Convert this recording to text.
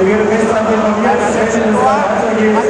Tuvieron esta melodía, se ha